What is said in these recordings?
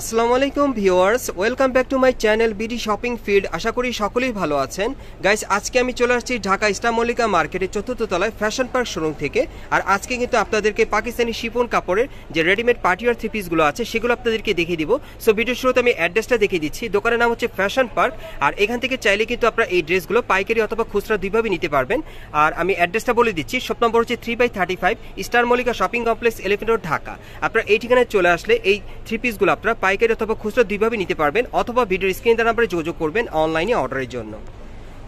আসসালামু আলাইকুম viewers, welcome back to my channel BD shopping field আশা করি সকলেই ভালো আছেন। গাইস, আজকে আমি চলে আসছি ঢাকা ইস্টার মল্লিকা মার্কেটের চতুর্থ তলায় ফ্যাশন পার্ক শোরুম থেকে। আর আজকে কিন্তু আপনাদেরকে পাকিস্তানি শিপন কাপড়ের যে রেডিমেড পার্টিওয়ার থ্রি পিসগুলো আছে, সেগুলো আপনাদেরকে দেখিয়ে দিব। সো ভিডিও শুরুতে আমি অ্যাড্রেসটা দেখিয়ে দিচ্ছি। দোকানের নাম হচ্ছে ফ্যাশন পার্ক। আর এখান থেকে চাইলে কিন্তু আপনারা এই ড্রেসগুলো পাইকারি অথবা খুচরা দুইভাবে নিতে পারবেন। আর আমি অ্যাড্রেসটা বলে দিচ্ছি, শপ নম্বর হচ্ছে three by thirty five star Mallika shopping complex, elephant road, Dhaka. আপনারা এই ঠিকানায় চলে আসলে এই থ্রি পিসগুলো আপনারা পাইকারি অথবা খুচরা দুইভাবে নিতে পারবেন অথবা ভিডিওর স্ক্রিন দ্বারা নাম্বারে যোগাযোগ করবেন অনলাইনে অর্ডারের জন্য।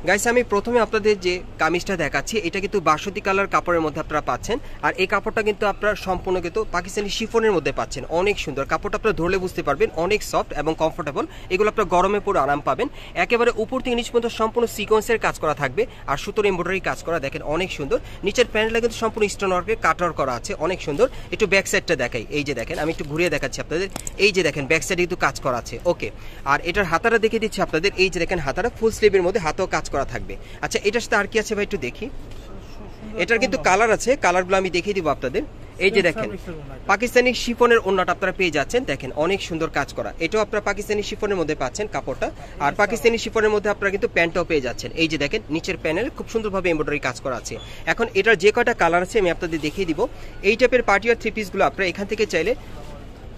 গাইস আমি প্রথমে আপনাদের যে কামিজটা দেখাচ্ছি, এটা কিন্তু বাসতি কালার কাপড়ের মধ্যে আপনারা পাচ্ছেন। আর এই কাপড়টা কিন্তু আপনারা সম্পূর্ণ কিন্তু পাকিস্তানি শিফনের মধ্যে পাচ্ছেন। অনেক সুন্দর। কাপড়টা আপনারা ধরলে বুঝতে পারবেন, অনেক সফট এবং কমফোর্টেবল এগুলো আপনারা গরমে পুরো আরাম পাবেন। একেবারে উপর থেকে নিচ পর্যন্ত সম্পূর্ণ সিকোয়েন্সের কাজ করা থাকবে। আর সুতোর এমব্রয়ডারি কাজ করা, দেখেন, অনেক সুন্দর। নিচের প্যান্টটা কিন্তু সম্পূর্ণ স্টোন ওয়ার্কের কাটার করা আছে, অনেক সুন্দর। একটু ব্যাক সাইডটা দেখাই। এই যে দেখেন, আমি একটু ঘুরিয়ে দেখাচ্ছি আপনাদের। এই যে দেখেন ব্যাক সাইডে কিন্তু কাজ করা আছে। ওকে আর এটার হাতাটা দেখিয়ে দিচ্ছি আপনাদের। এই যে দেখেন, হাতাটা ফুল স্লিভের মধ্যে হাতেও কাজ করা থাকবে। আচ্ছা এটার সাথে আর কি আছে ভাই একটু দেখি। এটার কিন্তু কালার আছে কালারগুলো আমি দেখিয়ে দিব আপনাদের। এই যে দেখেন পাকিস্তানি শিফনের ওন্নাটা আপনারা পেয়ে যাচ্ছেন। দেখেন অনেক সুন্দর কাজ করা। এটাও আপনারা পাকিস্তানি শিফনের মধ্যে পাচ্ছেন কাপড়টা। আর পাকিস্তানি শিফনের মধ্যে আপনারা কিন্তু প্যান্টটাও পেয়ে যাচ্ছেন। এই যে দেখেন নিচের প্যানেল খুব সুন্দরভাবে এমব্রয়ডারি কাজ করা আছে। এখন এটার যে কয়টা কালার আছে আমি আপনাদের দেখিয়ে দিব। এই টাইপের পার্টি আর থ্রি পিসগুলো আপনারা এখান থেকে চাইলে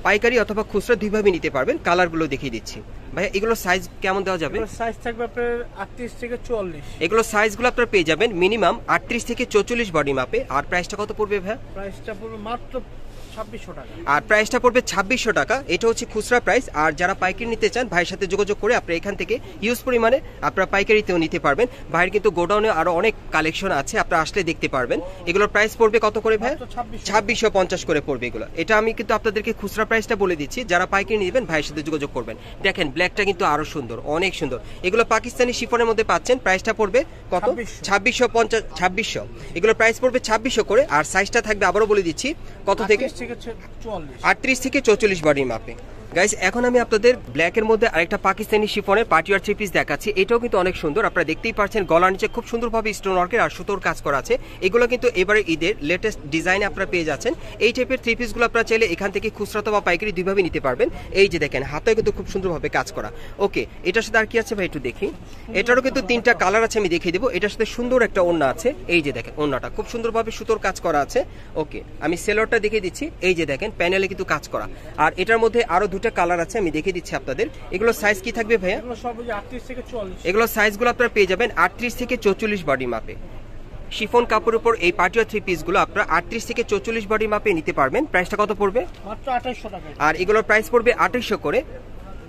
পাইকারি অথবা খুচরা দুইভাবে নিতে পারবেন। কালারগুলো দেখিয়ে দিচ্ছি। ভাইয়া এগুলো সাইজ কেমন দেওয়া যাবে? সাইজ থাকবে আপনার আটত্রিশ থেকে চুয়াল্লিশ। এগুলো সাইজগুলো আপনারা পেয়ে যাবেন মিনিমাম আটত্রিশ থেকে চৌচল্লিশ বডি মাপে আর প্রাইসটা কত পড়বে ভাইয়া? প্রাইসটা পড়বে মাত্র টাকা। আর প্রাইসটা পড়বে ছাব্বিশশো টাকা। এটা হচ্ছে খুচরা প্রাইস আর যারা পাইকারি নিতে চান ভাইয়ের সাথে যোগাযোগ করে আপনারা এখান থেকে হিউজ পরিমাণে আপনারা পাইকারিতেও নিতে পারবেন। ভাইয়ের কিন্তু গোডাউনে আরও অনেক কালেকশন আছে আপনারা আসলে দেখতে পারবেন। এগুলোর প্রাইস পড়বে কত করে ভাই ছাব্বিশশো পঞ্চাশ করে পড়বে এগুলো। এটা আমি কিন্তু আপনাদেরকে খুচরা প্রাইসটা বলে দিচ্ছি। যারা পাইকারি নেবেন ভাইয়ের সাথে যোগাযোগ করবেন। দেখেন ব্ল্যাকটা কিন্তু আরও সুন্দর অনেক সুন্দর। এগুলো পাকিস্তানি শিফনের মধ্যে পাচ্ছেন প্রাইসটা পড়বে কত? ছাব্বিশশো। পঞ্চাশ ছাব্বিশশো। এগুলো প্রাইস পড়বে ছাব্বিশশো করে আর সাইজটা থাকবে আবারও বলে দিচ্ছি কত থেকে? 38 থেকে চুয়াল্লিশ। আটত্রিশ থেকে চৌচল্লিশ বডির মাপে গাইস এখন আমি আপনাদের ব্ল্যাকের মধ্যে আরেকটা পাকিস্তানি শিফনের পার্টিওয়ার থ্রি পিস দেখাচ্ছি। এটাও কিন্তু অনেক সুন্দর। আপনারা দেখতেই পাচ্ছেন, গলার নিচে খুব সুন্দরভাবে স্টোন ওয়ার্কের আর সুতোর কাজ করা আছে। এগুলো কিন্তু এবারে ঈদের লেটেস্ট ডিজাইনে আপনারা পেয়ে যাচ্ছেন। এই টাইপের থ্রি পিসগুলো আপনারা চাইলে এখান থেকে খুচরা বা পাইকারি দুইভাবে নিতে পারবেন। এই যে দেখেন, হাতে কিন্তু খুব সুন্দরভাবে কাজ করা। ওকে এটার সাথে আর কি আছে ভাই একটু দেখি? এটারও কিন্তু তিনটা কালার আছে, আমি দেখিয়ে দেবো। এটার সাথে সুন্দর একটা ওন্না আছে। এই যে দেখেন ওন্নাটা খুব সুন্দরভাবে সুতোর কাজ করা আছে। ওকে আমি সেলরটা দেখিয়ে দিচ্ছি। এই যে দেখেন প্যানেলে কিন্তু কাজ করা। আর এটার মধ্যে আরও দুটো কালার আছে আমি দেখিয়ে দিচ্ছি আপনাদের। এগুলো সাইজ কি থাকবে ভাইয়া? এগুলো সাইজগুলো আপনারা পেয়ে যাবেন আটত্রিশ থেকে চৌচল্লিশ বডি মাপে শিফন কাপড়ের উপর এই পার্টিও থ্রি পিসগুলো আপনারা আটত্রিশ থেকে চৌচল্লিশ বডি মাপে নিতে পারবেন। প্রাইসটা কত পড়বে? মাত্র আঠাইশশো টাকা। আর এগুলোর প্রাইস পড়বে আঠাইশশো করে।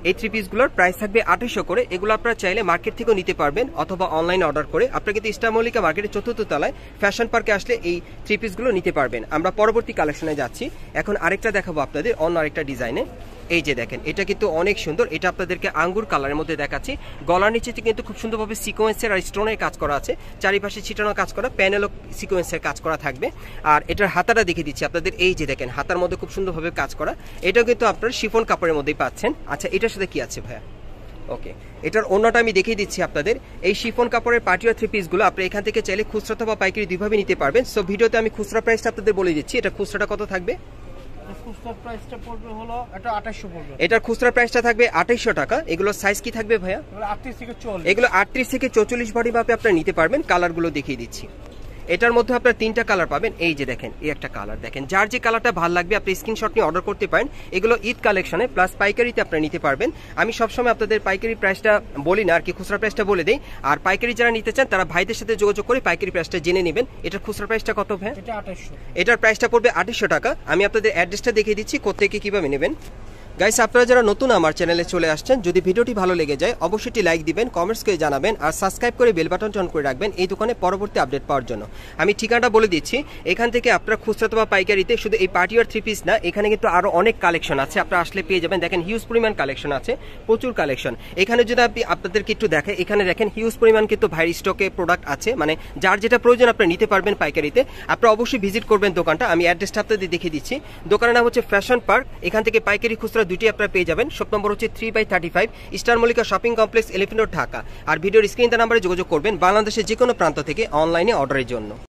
এই থ্রি পিসগুলোর প্রাইস থাকবে আঠাইশশো করে। এগুলো আপনারা চাইলে মার্কেট থেকেও নিতে পারবেন অথবা অনলাইনে অর্ডার করে। আপনারা কিন্তু ইস্টার মল্লিকা মার্কেটের চতুর্থ তলায় ফ্যাশন পার্কে আসলে এই থ্রি পিসগুলো নিতে পারবেন। আমরা পরবর্তী কালেকশনে যাচ্ছি। এখন আরেকটা দেখাবো আপনাদের অন্য আরেকটা ডিজাইনে এই যে দেখেন, এটা কিন্তু অনেক সুন্দর। এটা আপনাদেরকে আঙ্গুর কালারের মধ্যে দেখাচ্ছি। গলার নিচে কিন্তু খুব সুন্দরভাবে সিকোয়েন্সের আর স্টোনের কাজ করা আছে, চারিপাশে ছিটানো কাজ করা প্যানেলও সিকোয়েন্সের কাজ করা থাকবে। আর এটার হাতাটা দেখিয়ে দিচ্ছি আপনাদের, এই যে দেখেন, হাতার মধ্যে খুব সুন্দরভাবে কাজ করা। এটাও কিন্তু আপনার শিফন কাপড়ের মধ্যেই পাচ্ছেন। আচ্ছা এটার সাথে কি আছে ভাইয়া? ওকে এটার অন্যটা আমি দেখিয়ে দিচ্ছি আপনাদের। এই শিফন কাপড়ের পার্টিও থ্রি পিসগুলো আপনি এখান থেকে চাইলে খুচরা বা পাইকারি দুইভাবে নিতে পারবেন। সো ভিডিওতে আমি খুচরা প্রাইসটা আপনাদের বলে দিচ্ছি। এটা খুচরাটা কত থাকবে? খুচরা প্রাইসটা পড়বে হলো এটা আঠাইশশো পড়বে। এটার খুচরা প্রাইসটা থাকবে আঠাইশশো টাকা। এগুলো সাইজ কি থাকবে ভাইয়া? এগুলো আটত্রিশ থেকে চল্লিশ। এগুলো আটত্রিশ থেকে চৌচল্লিশ বডি মাপে আপনারা নিতে পারবেন কালারগুলো দেখিয়ে দিচ্ছি। এটার মধ্যে আপনার তিনটা কালার পাবেন। এই যে দেখেন এই একটা কালার দেখেন যার যে কালারটা ভালো লাগবে আপনি স্ক্রিনশট নিয়ে অর্ডার করতে পারেন। এগুলো ঈদ কালেকশনে প্লাস পাইকারিতে আপনারা নিতে পারবেন। আমি সবসময় আপনাদের পাইকারি প্রাইসটা বলি না আর কি খুচরা প্রাইসটা বলে দেই। আর পাইকারি যারা নিতে চান তারা ভাইদের সাথে যোগাযোগ করে পাইকারি প্রাইসটা জেনে নেবেন। এটার খুচরা প্রাইসটা কত ভাই এটার প্রাইসটা পড়বে আটশো টাকা। আমি আপনাদের অ্যাড্রেসটা দেখিয়ে দিচ্ছি কোথেকে কীভাবে নেবেন। গাইস আপনারা যারা নতুন আমার চ্যানেলে চলে আসছেন, যদি ভিডিওটি ভালো লেগে যায়, অবশ্যই লাইক দিবেন কমেন্টস করে জানাবেন, আর সাবস্ক্রাইব করে বেল বাটন অন করে রাখবেন এই দোকানে পরবর্তী আপডেট পাওয়ার জন্য। আমি ঠিকানাটা বলে দিচ্ছি, এখান থেকে আপনারা খুচরা বা পাইকারিতে শুধু এই পার্টি আর থ্রি পিস না, এখানে কিন্তু আরও অনেক কালেকশন আছে, আপনারা আসলে পেয়ে যাবেন। দেখেন হিউজ পরিমাণ কালেকশন আছে, প্রচুর কালেকশন এখানে যদি আপনি আপনাদেরকে একটু দেখেন এখানে দেখেন হিউজ পরিমাণ কিন্তু ভাই স্টকে প্রোডাক্ট আছে মানে যার যেটা প্রয়োজন আপনারা নিতে পারবেন পাইকারিতে, আপনারা অবশ্যই ভিজিট করবেন দোকানটা। আমি অ্যাড্রেসটা আপনাদের দেখিয়ে দিচ্ছি। দোকানের নাম হচ্ছে ফ্যাশন পার্ক এখান থেকে পাইকারি খুচরা দুটি আপনারা পেয়ে যাবেন। শপ নম্বর হচ্ছে three by thirty five star Mallika shopping complex elephant Dhaka. আর ভিডিওর স্ক্রিন নাম্বারে যোগাযোগ করবেন বাংলাদেশের যে কোনো প্রান্ত থেকে অনলাইনে অর্ডারের জন্য।